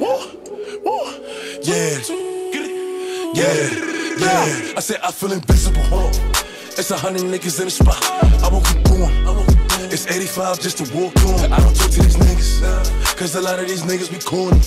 Yeah. Yeah. Yeah. I said I feel invincible. It's a hundred niggas in the spot. I won't keep going. It's 85 just to walk on. I don't talk to these niggas. Cause a lot of these niggas be corny.